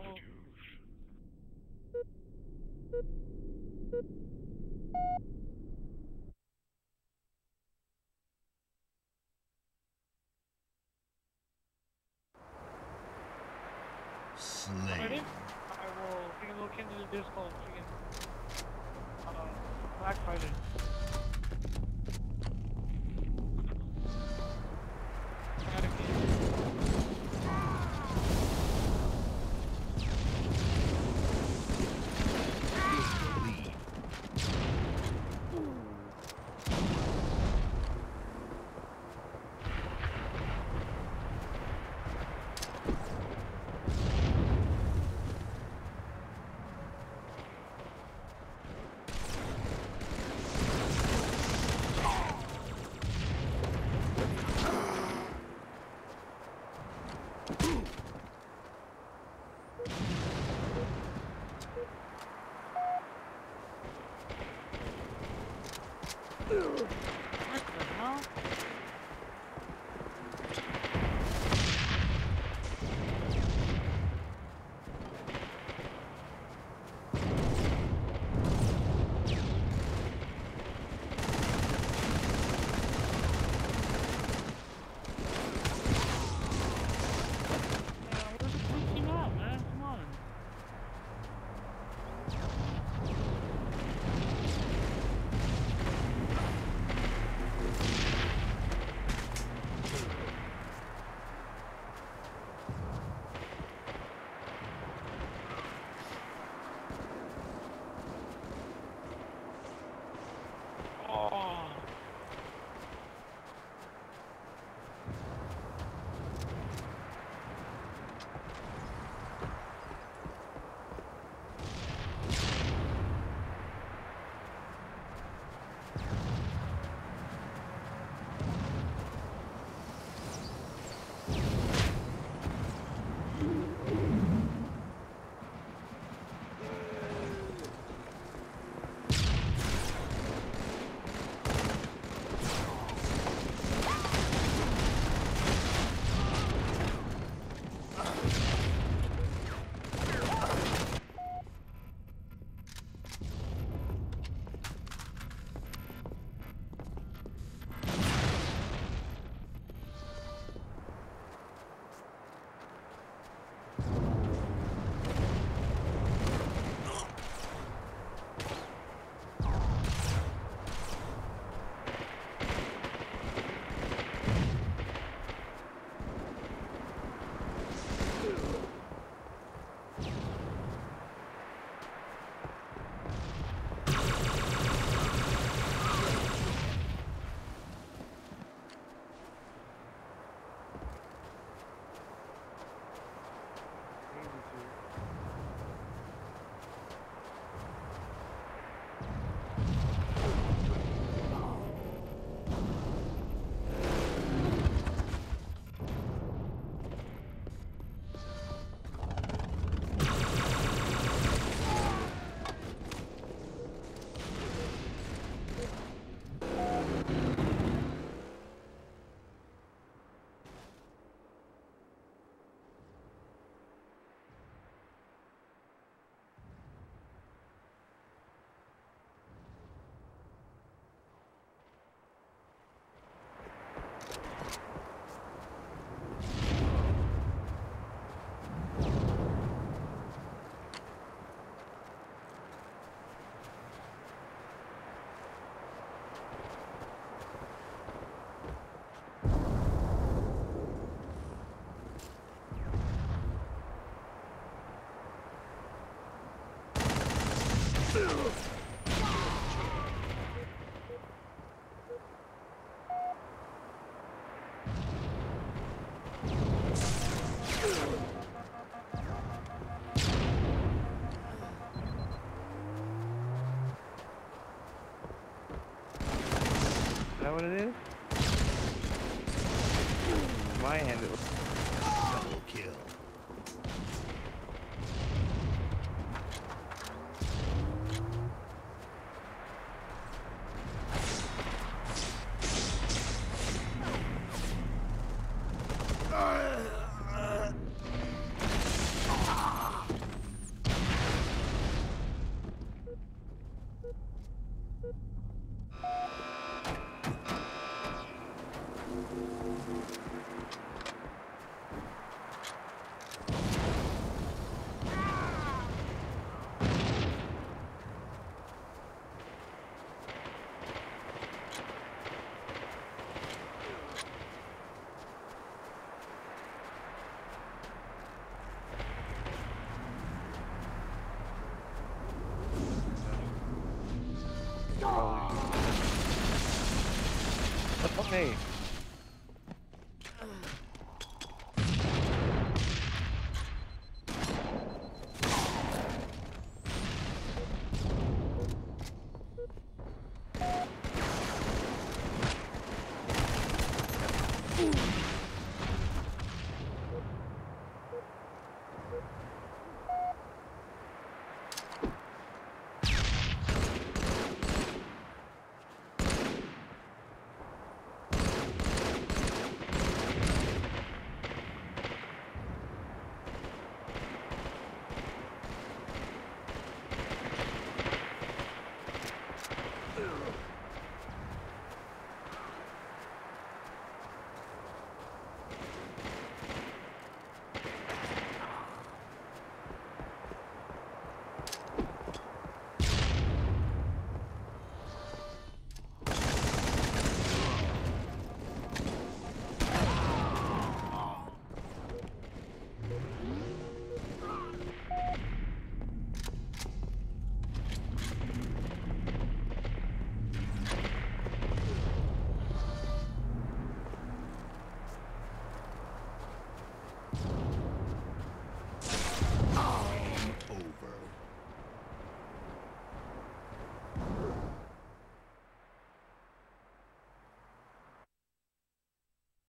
Oh. Ready? I will take a look into the so you can uh, backfight it. What that what it is? My hand Double kill. Rồi. Mất mất này.